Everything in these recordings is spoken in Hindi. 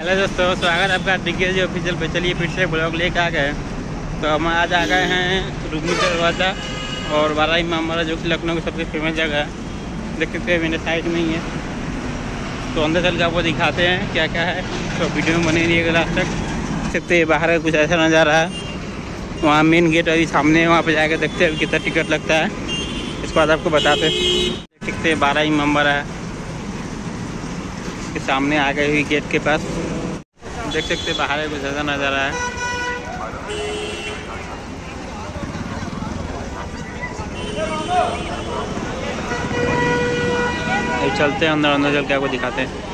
हेलो दोस्तों, स्वागत है आपका डिग्री जी ऑफिशियल पे। चलिए फिर से ब्लॉग लेके आ गए तो हम आज आ गए हैं रूमी दरवाज़ा और बारा इमाम वाला जो कि लखनऊ की सबसे फ़ेमस जगह है। देख सकते हैं, मेरे साइड में ही है। तो अंदर चल के आपको दिखाते हैं क्या क्या है। तो वीडियो में बने रहिएगा लास्ट तक। सकते हैं, बाहर का कुछ ऐसा नज़ारा है। वहाँ मेन गेट अभी सामने वहाँ पर जाकर देखते हैं कितना टिकट लगता है। इसके बाद आपको बताते हैं। देख सकते हैं, बारह बारा है। के सामने आ गए हुई गेट के पास। देख सकते बाहर कुछ ऐसा नज़ारा है। चलते हैं अंदर अंदर चल के आपको दिखाते हैं।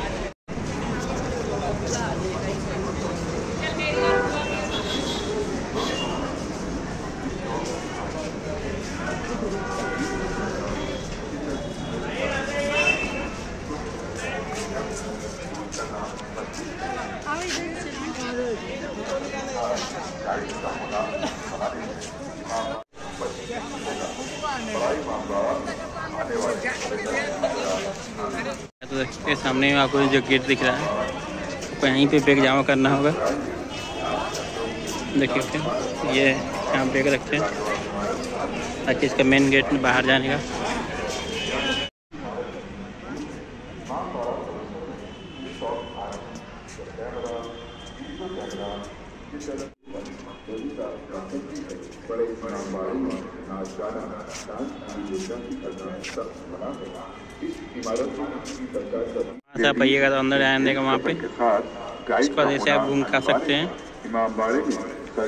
तो देख हैं, सामने में आपको जो गेट दिख रहा है तो यहीं पे बैग जमा करना होगा। देखिए ये यहाँ बैग रखते हैं ताकि इसका मेन गेट बाहर जाने का। वहाँ से आप आइएगा तो अंदर आने का वहाँ पे। इसके ऐसे आप घूम खा सकते हैं।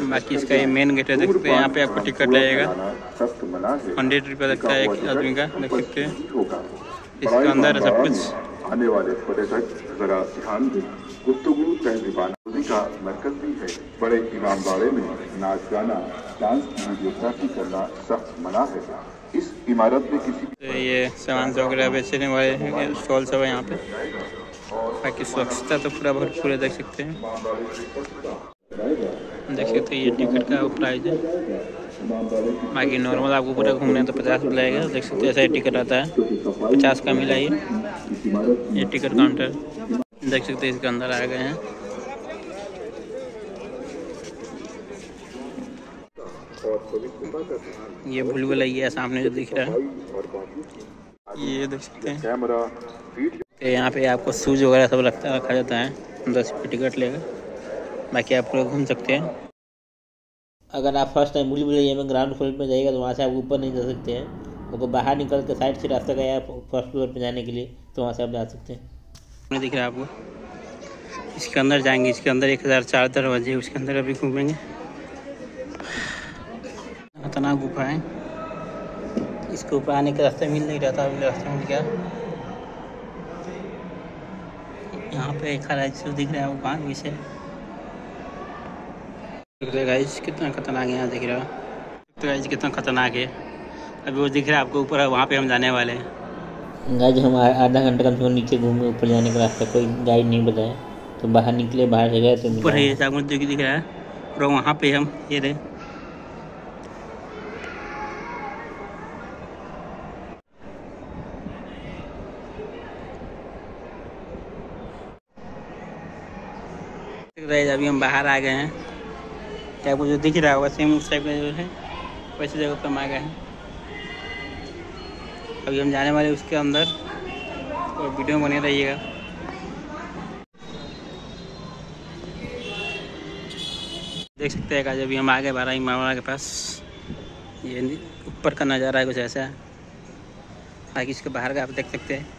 बाकी इसका ये मेन गेट है देख सकते हैं। यहाँ पे आपको टिकट लगेगा। हंड्रेड रुपये लगता है एक आदमी का, देख सकते हैं। इसके अंदर है सब कुछ। आने वाले पर्यटक जरा ध्यान दें। गुफ्तगु तहजीबानी का मरकज भी है। बड़े इमाम बाड़े में नाच गाना, डांस वीडियोग्राफी करना सख्त मना है। इस इमारत में किसी तो ये सामान वगैरह बेचने वाले हैं स्टॉल सब यहाँ पे। बाकी स्वच्छता तो पूरा भरपूर है देख सकते हैं। देख सकते हैं ये टिकट का प्राइस है। बाकी नॉर्मल आपको पूरा घूमने तो पचास लगेगा देख सकते हैं ऐसा ही टिकट आता है। पचास का मिला ये। ये टिकट काउंटर। देख सकते हैं इसके अंदर आ गए हैं। ये भूल भुलैया सामने जो दिख रहा है। ये देख सकते हैं। तो यहाँ पे आपको शूज़ वगैरह सब रखता रखा जाता है। दस रुपये टिकट लेगा बाकी आप पूरा घूम सकते हैं। अगर आप फ़र्स्ट टाइम भूल भुलैया में ग्राउंड फ्लोर पे जाइएगा तो वहाँ से आप ऊपर नहीं जा सकते हैं। अगर बाहर निकल के साइड से रास्ता गया है फ़र्स्ट फ्लोर पे जाने के लिए तो वहाँ से आप जा सकते हैं। दिख रहा है आपको। इसके अंदर जाएँगे, इसके अंदर एक हज़ार चार दरवाजे, उसके अंदर अभी घूमेंगे। खतरनाक गुफा है। इसके ऊपर आने का रास्ता मिल नहीं रहा था अभी रास्ता मिल गया। यहाँ पे एक हरा जो दिख रहा है वो कहाँ पीछे देख रहे गाइस कितना खतरनाक है यहाँ दिख रहा है। तो गाइस कितना खतरनाक है। अभी वो दिख रहा है आपको ऊपर वहाँ पे हम जाने वाले हैं। गाइज़ हम आधा घंटा कम से कम नीचे घूमे ऊपर जाने का रास्ता कोई गाइड नहीं बताया। तो बाहर निकले बाहर से गए तो ऊपर है ये सागुन दिख रहा है और वहाँ पे हम ये रहे। अभी हम बाहर आ गए हैं। क्या आपको जो दिख रहा होगा सेम उस टाइप का जो है, वैसे जगह पर हम आ गए हैं। अभी हम जाने वाले उसके अंदर, और वीडियो बने रहिएगा। देख सकते हैं आज अभी हम आ गए बारह इमामा के पास। ये ऊपर का नज़ारा है कुछ ऐसा है। बाकी इसके बाहर का आप देख सकते हैं।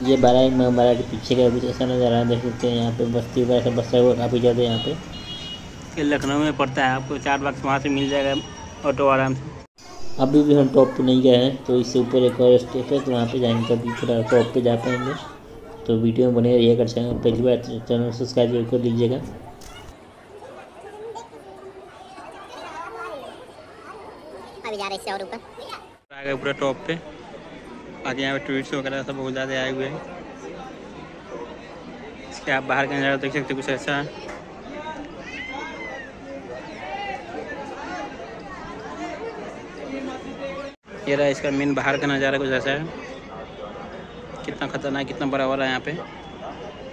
ये बारह एक बारह के पीछे का कुछ ऐसा नज़र आ देख सकते हैं यहाँ पे बस्ती वगैरह सब बसा हुआ काफ़ी ज़्यादा यहाँ पे। ये लखनऊ में पड़ता है आपको चार बाग वहाँ से मिल जाएगा ऑटो आराम से। अभी भी हम टॉप पे नहीं गए हैं तो इससे ऊपर एक और स्टेप है तो वहाँ पे जाएँगे तभी पूरा टॉप पे जा पाएँगे। तो वीडियो में बने रहिएगा चैनल पहली बार चैनल सब्सक्राइब कर लीजिएगा। अभी जा रहे इससे और ऊपर। आ गए पूरा टॉप पे। बाकी यहाँ पे ट्वीट्स वगैरह सब बहुत ज़्यादा आए हुए हैं। इसके आप बाहर का नज़ारा देख सकते कुछ ऐसा। है ये रहा इसका मेन बाहर का नज़ारा कुछ ऐसा है। कितना खतरनाक, कितना बड़ा वाला है यहाँ पे।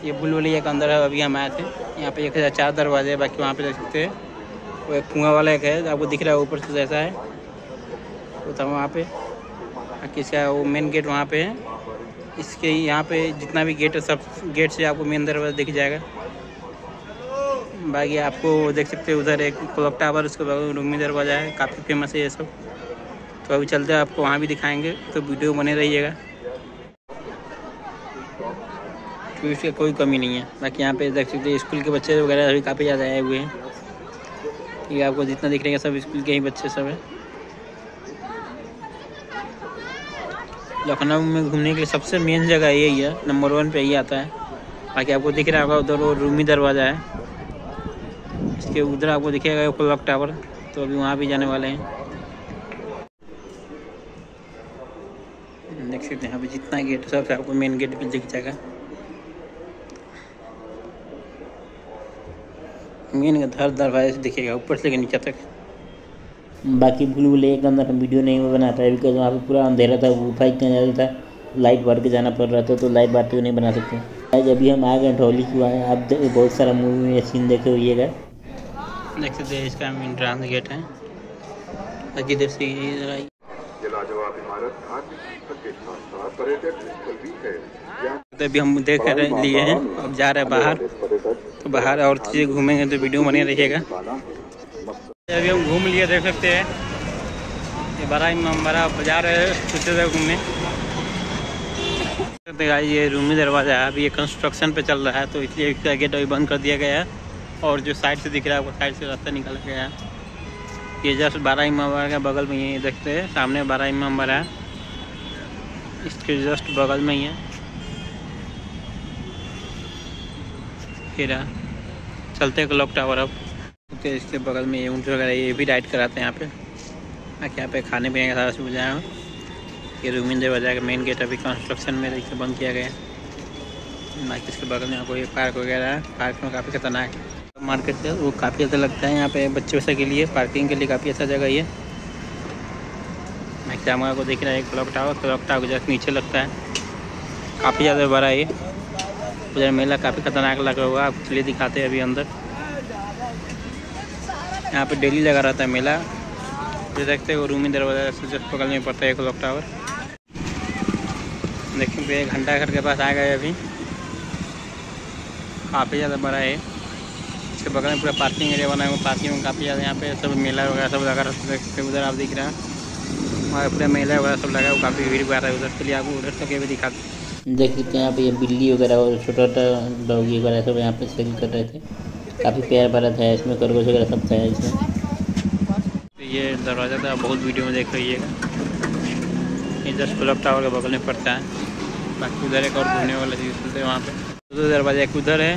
ये बुलबुलिया के अंदर है, अभी हम आए थे। यहाँ पे एक चार दरवाजे हैं, बाकी वहाँ पे देख सकते हैं। वो एक कुआँ वाला एक है, आपको दिख रहा है ऊपर से जैसा है। वो था वहाँ पे। बाकी इसका वो मेन गेट वहाँ पे है। इसके यहाँ पे जितना भी गेट है, सब गेट से आपको मेन दरवाज़ा दिख जाएगा। बाकी आपको देख सकते हैं, उधर एक क्लॉक टावर उसके बगल में रूमी दरवाज़ा है, काफ़ी फ़ेमस है ये सब। तो अभी चलते हैं, आपको वहाँ भी दिखाएँगे तो वीडियो बने रहिएगा। टूरिस्ट की कोई कमी नहीं है। बाकी यहाँ पे देख सकते हैं, स्कूल के बच्चे वगैरह अभी काफ़ी ज़्यादा आए हुए हैं। ये आपको जितना दिख रहा है, सब स्कूल के ही बच्चे सब हैं। लखनऊ में घूमने के लिए सबसे मेन जगह यही है नंबर वन पे यही आता है। बाकी आपको दिख रहा होगा उधर वो रूमी दरवाज़ा है। इसके उधर आपको दिखेगा क्लॉक टावर तो अभी वहाँ भी जाने वाले हैं। देख सकते हैं जितना गेट सब आपको मेन गेट पे दिख जाएगा। मेन हर दरवाजे से दिखेगा, ऊपर से लेकर नीचे तक। बाकी भूल भुलैया के अंदर हम वीडियो नहीं बनाता है बिकॉज़ वहाँ पे पूरा अंधेरा था वाईफाई इतना ज़्यादा था लाइट भर के जाना पड़ रहा था तो लाइट बार नहीं बना सकते। आज अभी हम आ गए ढोली की वहाँ आप बहुत सारा मूवी में सीन देखे हुईएगा देख सकते हैं इसका एंट्रांस गेट है। बाकी इधर से ये जरा ये लाजवाब इमारत धार्मिक स्थल के साथ साथ पर्यटक स्थल भी है। तो अभी हम देख रहे लिए हैं अब जा रहे हैं बाहर। तो बाहर और चीज़ें घूमेंगे तो वीडियो बने रहिएगा अभी हम घूम लिए, देख सकते हैं। ये बड़ा बड़ा बाज़ार है सोचे थे घूमने। देखते ये रूमी दरवाज़ा है। अभी ये कंस्ट्रक्शन पे चल रहा है तो इसलिए इसका गेट अभी बंद कर दिया गया है। और जो साइड से दिख रहा है, वो साइड से रास्ता निकाला गया है। ये जस्ट बारह इमाम के बगल में ही है, देखते हैं। सामने बारह इमामबाड़ा है। इसके जस्ट बगल में ही है। फिर चलते हैं क्लॉक टावर अब। तो इसके बगल में ये ऊँट वगैरह ये भी राइड कराते हैं यहाँ पे। बाकी यहाँ पे खाने पीने का सारा सुविधा है ये रूमिन दरवाज़ा का मेन गेट अभी कंस्ट्रक्शन में इसे बंद किया गया। है बाकी इसके बगल में आपको ये पार्क वगैरह है। पार्क में काफ़ी खतरनाक है। मार्केट है वो काफ़ी अच्छा लगता है यहाँ पे बच्चों से के लिए। पार्किंग के लिए काफ़ी अच्छा जगह ये। मैं कैमरा को देख रहा है clock tower clock tower just नीचे लगता है। काफ़ी ज़्यादा बड़ा है ये। उधर मेला काफ़ी खतरनाक लगा हुआ है। आपको चलिए दिखाते हैं अभी अंदर। यहाँ पे डेली लगा रहता है मेला। जो देखते हो रूमी दरवाज़ा से जस्ट बगल में पड़ता है क्लॉक टावर देखिए एक घंटा घर के पास आ गए अभी। काफ़ी ज़्यादा बड़ा है। इसके बगल में पूरा पार्किंग एरिया बना है पार्किंग में काफ़ी ज़्यादा यहाँ पे सब मेला वगैरह सब लगा रहता है। देखते उधर आप दिख रहा है। वहाँ पूरा मेला वगैरह सब लगा है, वो काफ़ी भीड़ भाड़ है उधर। चलिए आपको उधर तक ये भी दिखाते देख सकते हैं यहाँ पे ये बिल्ली वगैरह और छोटा छोटा डॉगी वगैरह सब यहाँ पे सेल कर रहे थे। काफ़ी प्यार भरा था इसमें खरगोश वगैरह सब था इसमें। ये दरवाज़ा था बहुत वीडियो में देख रहिएगा ये जस्ट क्लॉक टावर के बगल में पड़ता है। बाकी उधर एक और घूमने वाला चीज़ है वहाँ पे। उधर दरवाज़ा एक उधर है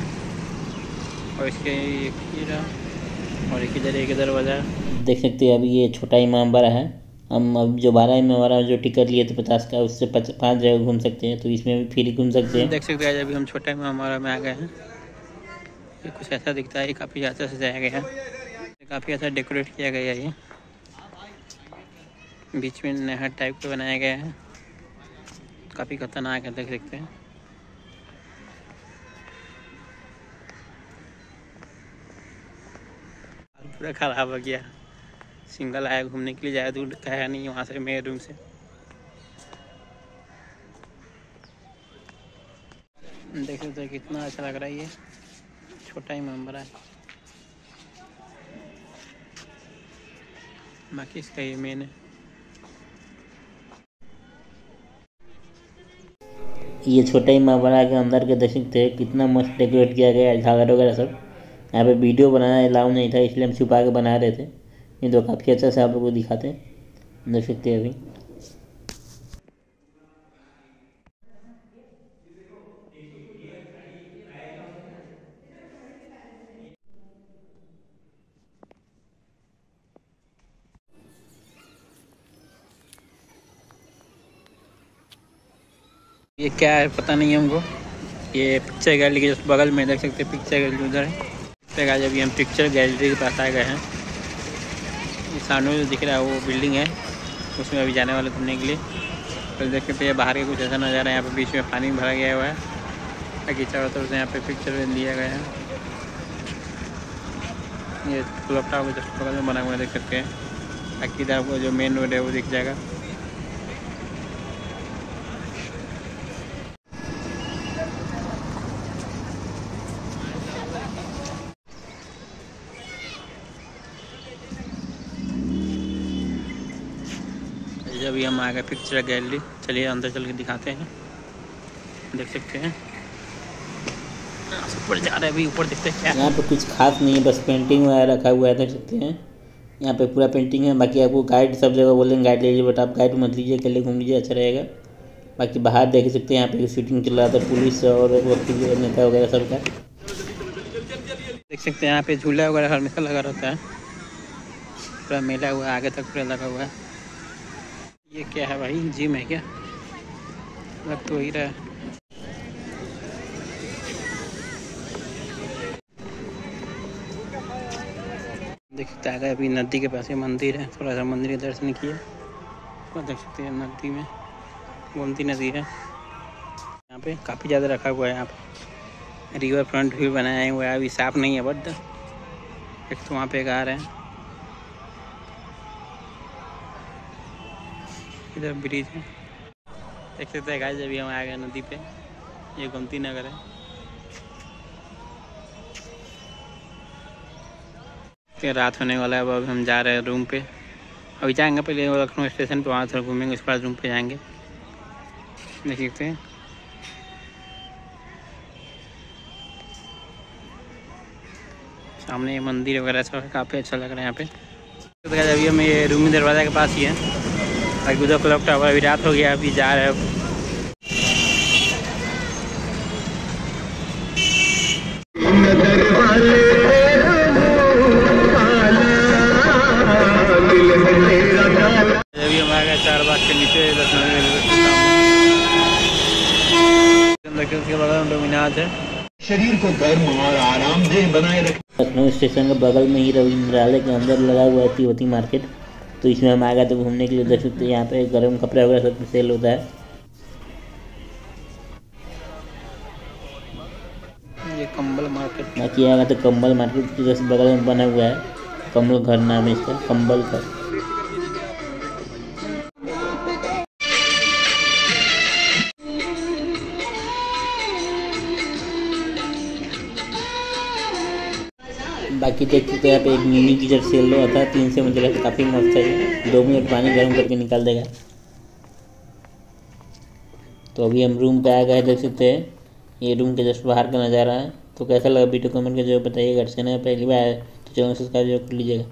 और इसके एक ही रहा और एक इधर एक दरवाज़ा। देख सकते हैं अभी ये छोटा इमाम बाड़ा है। हम अब जो बारह इमाम बाड़ा जो टिकट लिए थे पचास का उससे पाँच जगह घूम सकते हैं तो इसमें भी फ्री घूम सकते हैं। देख सकते हैं अभी हम छोटा में हमारा में आ गए हैं। ये कुछ ऐसा दिखता है काफ़ी अच्छा सजाया गया है। काफ़ी अच्छा डेकोरेट किया गया है ये। बीच में नहर टाइप का बनाया गया है। काफ़ी खतरनाक है, देख सकते हैं। पूरा खराब हो गया। सिंगल आया घूमने के लिए, ज़्यादा दूर कहा नहीं, वहाँ से मेरे रूम से। देख सकते कितना अच्छा लग रहा है ये। छोटा ही मेंबर है बाकी इसका ये मेन है। ये छोटा इमाम बाड़ा के अंदर के देख हैं कितना मस्त डेकोरेट किया गया है झालर वगैरह सब। यहाँ पे वीडियो बनाना अलाउ नहीं था, इसलिए हम छुपा के बना रहे थे। नहीं तो काफ़ी अच्छा से आप लोग को दिखाते हैं। देख सकते हैं अभी। ये क्या है, पता नहीं हमको। ये पिक्चर गैलरी के just बगल में, देख सकते हैं पिक्चर गैलरी उधर है। तो गाइस अभी हम पिक्चर गैलरी के पास आ गए हैं। ये सामने जो दिख रहा है, वो बिल्डिंग है। उसमें अभी जाने वाले घूमने के लिए। तो देख सकते हैं, बाहर के कुछ ऐसा नज़ारा है, यहाँ पे बीच में पानी भरा गया हुआ है। बाकी चारों तरफ़ से यहाँ पे पिक्चर लिया गया है। ये क्लॉक टावर जस्ट बगल में बना हुआ देख सकते हैं। इधर आपको जो मेन रोड है, वो दिख जाएगा। अभी हम आ गए पिक्चर गैलरी चलिए अंदर चल के दिखाते हैं। देख सकते हैं। ऊपर जा रहे हैं अभी ऊपर देखते हैं क्या। यहाँ पे कुछ खास नहीं है बस पेंटिंग वगैरह रखा हुआ है देख सकते हैं। यहाँ पे पूरा पेंटिंग है बाकी आपको गाइड सब जगह बोलेंगे गाइड ले लीजिए बट आप गाइड मत लीजिए अकेले घूम लीजिए अच्छा रहेगा। बाकी बाहर देख सकते हैं यहाँ पे शूटिंग चल रहा था पुलिस और नेता वगैरह सब का। देख सकते हैं यहाँ पे झूला वगैरह हमेशा लगा रहता है। पूरा मेला हुआ है आगे तक पूरा लगा हुआ है। ये क्या है भाई? जिम है क्या? लग तो वही रहा है। देख सकते हैं अभी नदी के पास ये मंदिर है, थोड़ा सा मंदिर के दर्शन किए। और देख सकते हैं, नदी में, गोमती नदी है। यहाँ पे काफ़ी ज़्यादा रखा हुआ है यहाँ पे। रिवर फ्रंट भी बनाया हुआ है, अभी साफ़ नहीं है बट एक तो वहाँ पे एक आ रहे हैं। इधर ब्रिज है देख सकते हैं गाइस अभी हम आ गए नदी पे। ये गोमती नगर है। रात होने वाला है, अब हम जा रहे हैं रूम पे। अभी जाएँगे पहले लखनऊ स्टेशन पे, वहाँ थोड़ा घूमेंगे, उसके बाद रूम पे जाएँगे। देख सकते हैं। सामने ये मंदिर वगैरह सब काफ़ी अच्छा लग रहा है यहाँ पे। तो अभी हम ये रूमी दरवाज़ा के पास ही है। अभी उधर क्लॉक टावर अभी रात हो गया अभी जा रहे हैं अभी हम आ गए चार बाग के नीचे लखनऊ के सामने देखिए उसके बगल में डोमिनाज है शरीर को गर्म और आरामदेह बनाए रखें। लखनऊ स्टेशन के बगल में ही रविंद्रालय के अंदर लगा हुआ है तिवती मार्केट। तो इसमें हम आ गए तो घूमने के लिए देख सकते हैं यहाँ पे गर्म कपड़े वगैरह सब सेल होता है। ये कंबल मार्केट। बाकी यहाँ तो कंबल मार्केट के जैसे बगल में बना हुआ है कंबल घर नाम है इसका कंबल का बाकी देख सकते हैं यहाँ पे एक मिनी गीजर सेल लो आता है, तीन से मुझे लगता काफ़ी मस्त है दो मिनट पानी गर्म करके निकाल देगा। तो अभी हम रूम पे आ गए, देख सकते हैं। ये रूम के जस्ट बाहर का नज़ारा है। तो कैसा लगा वीडियो कमेंट करके जो बताइएगा। से ना पहली बार तो चैनल सब्सक्राइब ज़रूर कर लीजिएगा।